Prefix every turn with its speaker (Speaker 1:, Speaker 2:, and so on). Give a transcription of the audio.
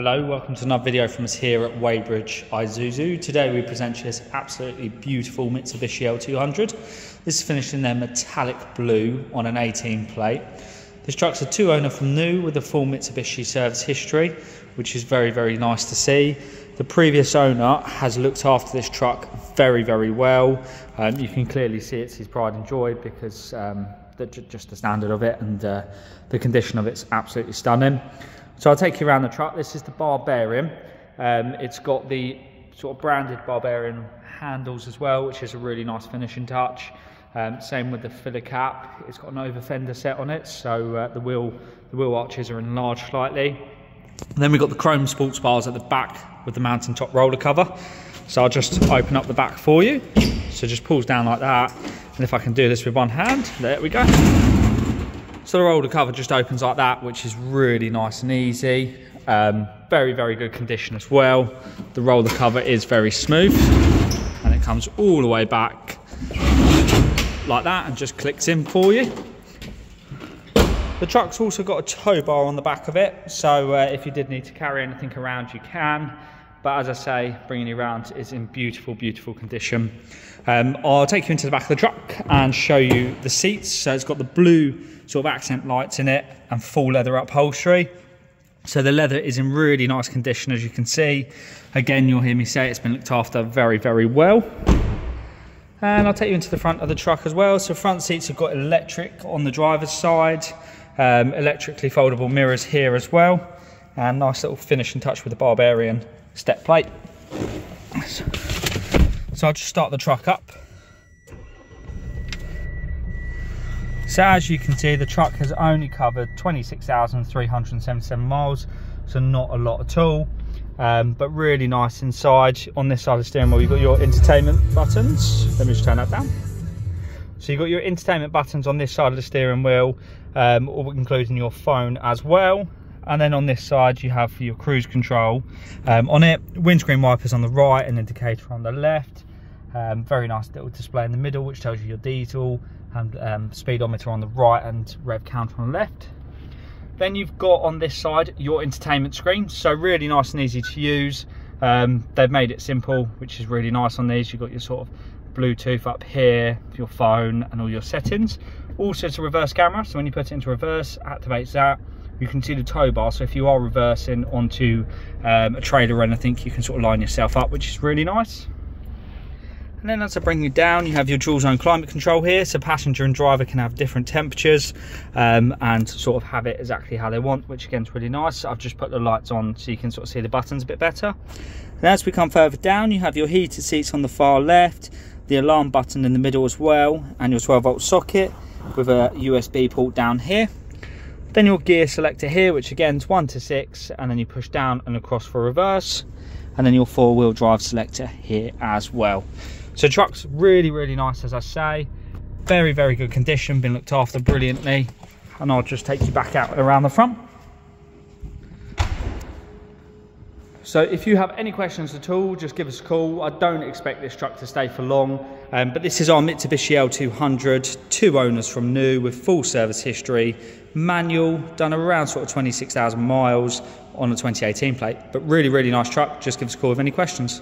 Speaker 1: Hello, welcome to another video from us here at Weybridge Isuzu. Today we present you this absolutely beautiful Mitsubishi L200. This is finished in their metallic blue on an 18 plate. This truck's a two owner from new with a full Mitsubishi service history, which is very, very nice to see. The previous owner has looked after this truck very, very well. Um, you can clearly see it's his pride and joy because um, the, just the standard of it and uh, the condition of it's absolutely stunning. So I'll take you around the truck. This is the Barbarian. Um, it's got the sort of branded Barbarian handles as well, which is a really nice finishing touch. Um, same with the filler cap. It's got an over fender set on it, so uh, the wheel the wheel arches are enlarged slightly. And then we've got the chrome sports bars at the back with the mountain top roller cover. So I'll just open up the back for you. So just pulls down like that. And if I can do this with one hand, there we go. So the roller cover just opens like that, which is really nice and easy. Um, very, very good condition as well. The roller cover is very smooth and it comes all the way back like that and just clicks in for you. The truck's also got a tow bar on the back of it, so uh, if you did need to carry anything around, you can. But as I say, bringing you around is in beautiful, beautiful condition. Um, I'll take you into the back of the truck and show you the seats. So it's got the blue sort of accent lights in it and full leather upholstery. So the leather is in really nice condition as you can see. Again, you'll hear me say it's been looked after very, very well. And I'll take you into the front of the truck as well. So front seats have got electric on the driver's side, um, electrically foldable mirrors here as well. And nice little finishing touch with the Barbarian step plate. So I'll just start the truck up. So as you can see, the truck has only covered 26,377 miles, so not a lot at all. Um, but really nice inside. On this side of the steering wheel, you've got your entertainment buttons. Let me just turn that down. So you've got your entertainment buttons on this side of the steering wheel, um, including your phone as well. And then on this side, you have your cruise control um, on it. Windscreen wipers on the right, an indicator on the left. Um, very nice little display in the middle, which tells you your diesel, and um, speedometer on the right and rev counter on the left. Then you've got on this side your entertainment screen, so really nice and easy to use. Um, they've made it simple, which is really nice on these. You've got your sort of Bluetooth up here, your phone and all your settings. Also it's a reverse camera, so when you put it into reverse, activates that. You can see the tow bar, so if you are reversing onto um, a trailer or anything, you can sort of line yourself up, which is really nice. And then as I bring you down, you have your dual zone climate control here. So passenger and driver can have different temperatures um, and sort of have it exactly how they want, which again is really nice. I've just put the lights on so you can sort of see the buttons a bit better. And as we come further down, you have your heated seats on the far left, the alarm button in the middle as well, and your 12 volt socket with a USB port down here. Then your gear selector here, which again is one to six, and then you push down and across for reverse, and then your four wheel drive selector here as well. So truck's really, really nice, as I say. Very, very good condition, been looked after brilliantly. And I'll just take you back out around the front. So if you have any questions at all, just give us a call. I don't expect this truck to stay for long, um, but this is our Mitsubishi L200, two owners from new with full service history, manual, done around sort of 26,000 miles on a 2018 plate, but really, really nice truck. Just give us a call with any questions.